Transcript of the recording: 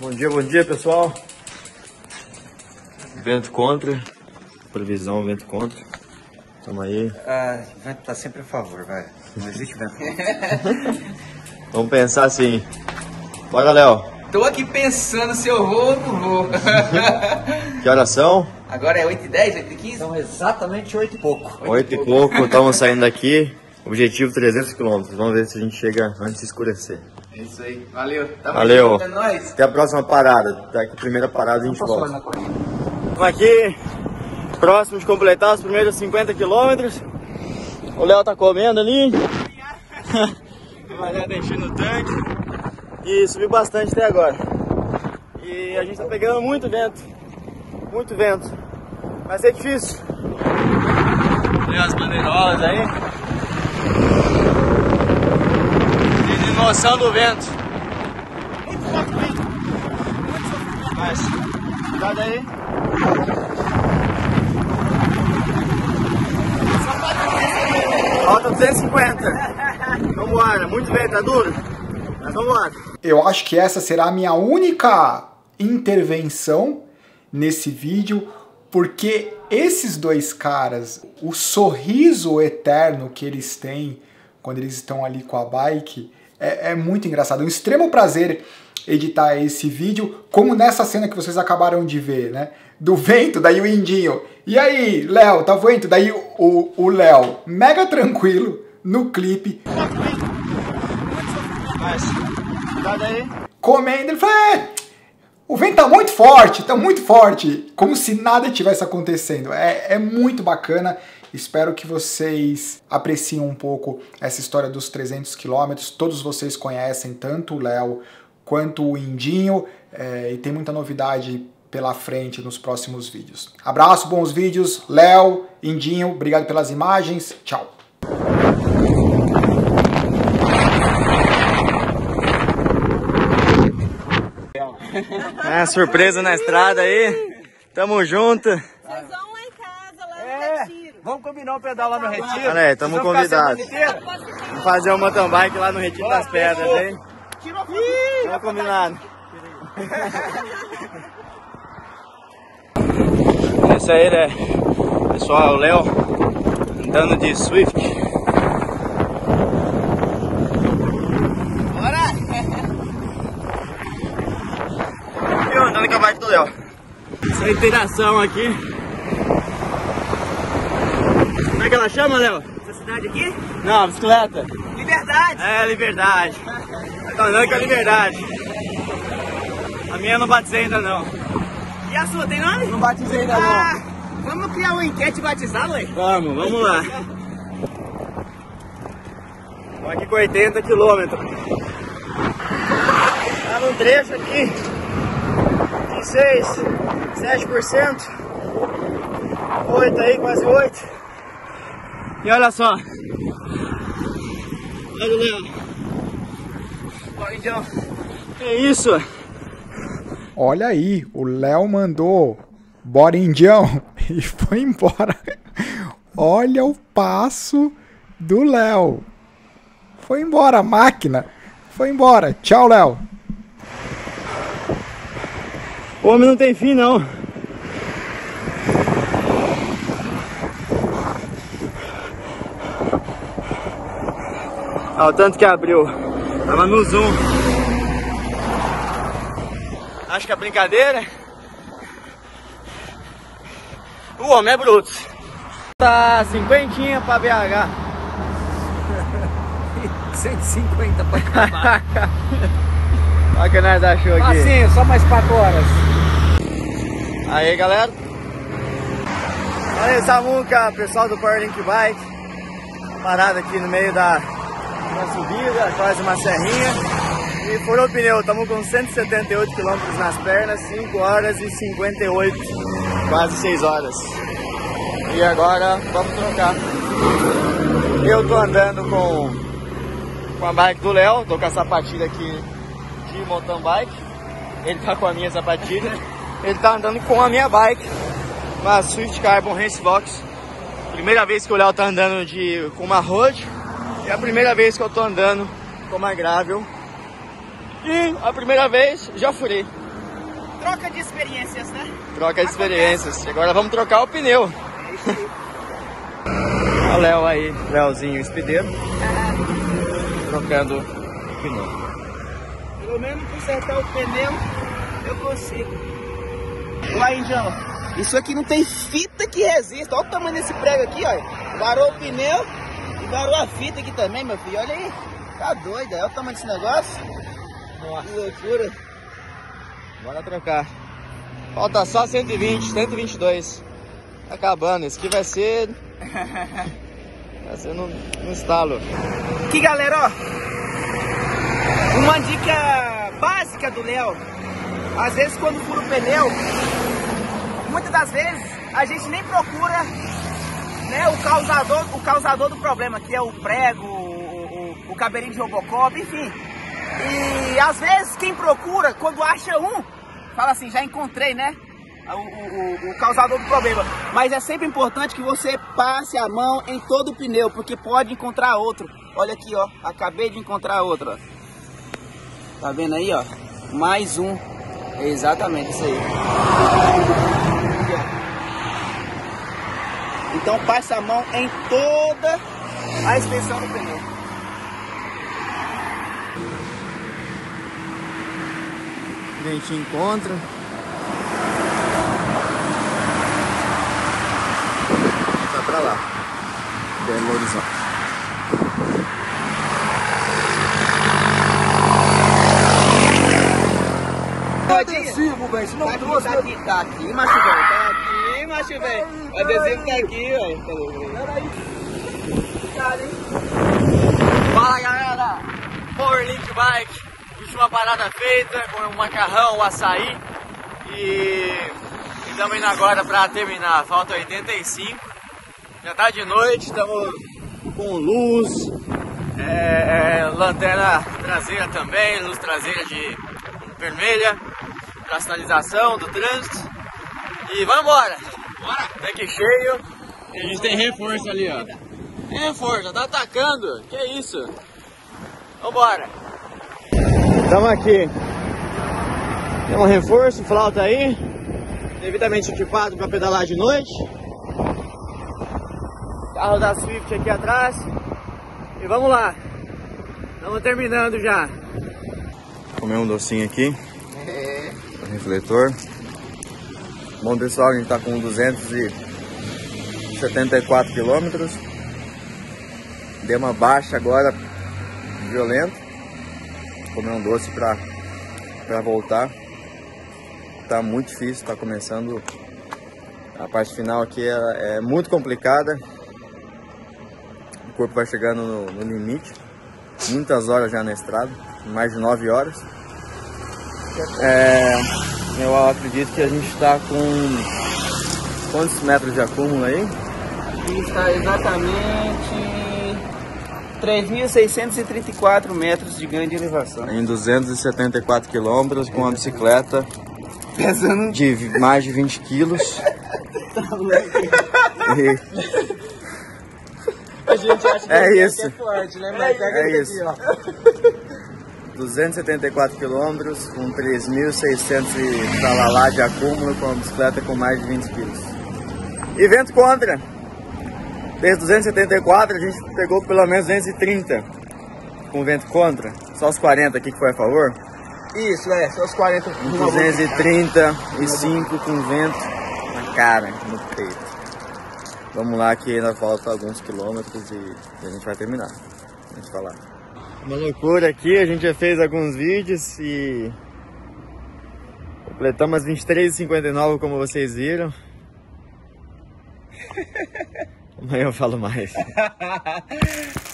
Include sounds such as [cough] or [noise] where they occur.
Bom dia, bom dia pessoal. Vento contra. Previsão, vento contra. Tamo aí. Ah, o vento tá sempre a favor, velho. Não existe vento contra. [laughs] Vamos pensar assim. Bora, Léo. Tô aqui pensando se eu vou ou não vou. [laughs] Que horas são? Agora é 8h10, 8h15? São exatamente oito e pouco. Oito e pouco, estamos saindo daqui. Objetivo 300 km. Vamos ver se a gente chega antes de escurecer. É isso aí. Valeu. Tamo Valeu. junto, É nóis. Até a próxima parada. Daqui a primeira parada a gente volta. Estamos aqui, próximo de completar os primeiros 50 quilômetros. O Léo tá comendo ali. [laughs] Vai já enchendo o tanque. E subiu bastante até agora. E a gente tá pegando muito vento. Muito vento. Vai ser difícil. Tem as bandeirolas aí. Noção do vento. Muito sofrimento. Muito sofrimento. Mas, cuidado aí. Falta 250. Vambora, muito bem, tá duro? Mas vambora. Eu acho que essa será a minha única intervenção nesse vídeo, porque esses dois caras, o sorriso eterno que eles têm quando eles estão ali com a bike, é, é muito engraçado. É um extremo prazer editar esse vídeo, como nessa cena que vocês acabaram de ver, né? Do vento, daí o Indinho. E aí, Léo, tá vento? Daí o Léo, mega tranquilo, no clipe, comendo. Ele falou: é, o vento tá muito forte, tá muito forte. Como se nada tivesse acontecendo. É, é muito bacana. Espero que vocês apreciem um pouco essa história dos 300 quilômetros. Todos vocês conhecem, tanto o Léo quanto o Indinho. é, e tem muita novidade pela frente nos próximos vídeos. Abraço, bons vídeos. Léo, Indinho, obrigado pelas imagens. Tchau. É, surpresa na estrada aí. Tamo junto. Vocês vão lá em casa, lá no Retiro. Vamos combinar um pedal lá no Retiro? Olha aí, tamo convidados. Vamos fazer um mountain bike lá no Retiro das Pedras, hein? Tamo combinado. [laughs] Esse aí, né? Pessoal, o Léo andando de Swift. Bora! Eu andando com a bike do Léo. Essa interação aqui. Como é que ela chama, Léo? Essa cidade aqui? Não, bicicleta. Liberdade! É, liberdade. Tô andando com a liberdade. A minha não batizei ainda não. E a sua, tem nome? Não batizei ainda Ah, vamos criar uma enquete batizada, ué? Vamos, vamos lá. Estamos aqui com 80 quilômetros. Tá num trecho aqui de 6, 7%. 8 aí, quase 8. E olha só. Olha o Léo. Bora então. Que isso? Olha aí, o Léo mandou bora indião [laughs] e foi embora. Olha o passo do Léo. Foi embora a máquina. Foi embora. Tchau, Léo. O homem não tem fim não. Olha o tanto que abriu. Tava no zoom. Acho que é brincadeira. O homem é bruto. Tá cinquentinha pra BH. 150 [laughs] pra acabar. [laughs] Olha o que nós achou aqui. Facinho, só mais 4 horas. Aí galera. Olha aí, Samuca, pessoal do Powerlink Bike. Parado aqui no meio da, da subida, quase uma serrinha. E furou o pneu, estamos com 178 km nas pernas, 5 horas e 58, quase 6 horas. E agora vamos trocar. Eu tô andando com, com a bike do Léo, tô com a sapatilha aqui de mountain bike. Ele tá com a minha sapatilha. Ele tá andando com a minha bike, uma Swift Carbon Racebox. Primeira vez que o Léo tá andando de, com uma road. E a primeira vez que eu tô andando com uma gravel. E a primeira vez já furei. troca de experiências, né? Troca de experiências. Agora vamos trocar o pneu. Olha o Léo aí, Léozinho espideiro. Trocando o pneu. Pelo menos consertar o pneu, eu consigo. Aí, João. Isso aqui não tem fita que resista. Olha o tamanho desse prego aqui, olha. Varou o pneu varou a fita aqui também, meu filho. Olha aí. Tá doido, olha o tamanho desse negócio. Nossa. Que loucura. Bora trocar. Falta só 120, 122. Tá acabando. Esse aqui vai ser. [laughs] Vai ser no, no estalo. Aqui, galera, ó. Uma dica básica do Léo. Às vezes, quando fura o pneu, muitas das vezes a gente nem procura né, o, causador, o causador do problema, que é o prego, o, o, o cabelinho de Robocop, enfim. E às vezes quem procura, quando acha um, fala assim, já encontrei, né? O, o, o, causador do problema. Mas é sempre importante que você passe a mão em todo o pneu, porque pode encontrar outro. Olha aqui, ó. Acabei de encontrar outro, ó. Tá vendo aí, ó? Mais um. É exatamente isso aí. Então passe a mão em toda a extensão do pneu. A gente encontra. Tá pra lá. Belo Horizonte. adesivo, velho. Se não tá trouxe. Aqui, tá tá. Tá aqui, macho velho. O adesivo tá aqui, velho. Fala galera! Power Link Bike, última parada feita com o macarrão, o açaí e estamos indo agora para terminar. Falta 85, já tá de noite, estamos com luz, é, é, lanterna traseira também, luz traseira de vermelha para sinalização do trânsito e vamos embora! Bora! Tanque cheio e a gente tem reforço ali, ó. Tem reforço, já tá atacando, que isso? Vambora! Estamos aqui. Tem um reforço, flauta aí. Devidamente equipado para pedalar de noite. Carro da Swift aqui atrás. E vamos lá. Estamos terminando já. Comer um docinho aqui. Refletor. Bom pessoal, a gente tá com 274 quilômetros. Deu uma baixa agora violento. Comer um doce pra voltar. Tá muito difícil, tá começando. A parte final aqui é, é muito complicada. O corpo vai chegando no, no limite. Muitas horas já na estrada, mais de 9 horas. É, eu acredito que a gente está com quantos metros de acúmulo aí? Está exatamente 3.634 metros de ganho de elevação. Em 274 quilômetros com a bicicleta Pesando de mais de 20 quilos. E [laughs] A gente acha que É é isso. forte, né? Mas pega É esse isso. aqui, ó. [laughs] 274 quilômetros com 3.600 e talalá de acúmulo com a bicicleta com mais de 20 quilos. E vento contra. Desde 274 a gente pegou pelo menos 230 com vento contra. Só os 40 aqui que foi a favor. Isso, é, só os 40. 235 com vento na cara, no peito. Vamos lá que ainda falta alguns quilômetros e a gente vai terminar. A gente falar. Uma loucura aqui, a gente já fez alguns vídeos e completamos as 23h59 como vocês viram. [laughs] Amanhã eu falo mais. [laughs]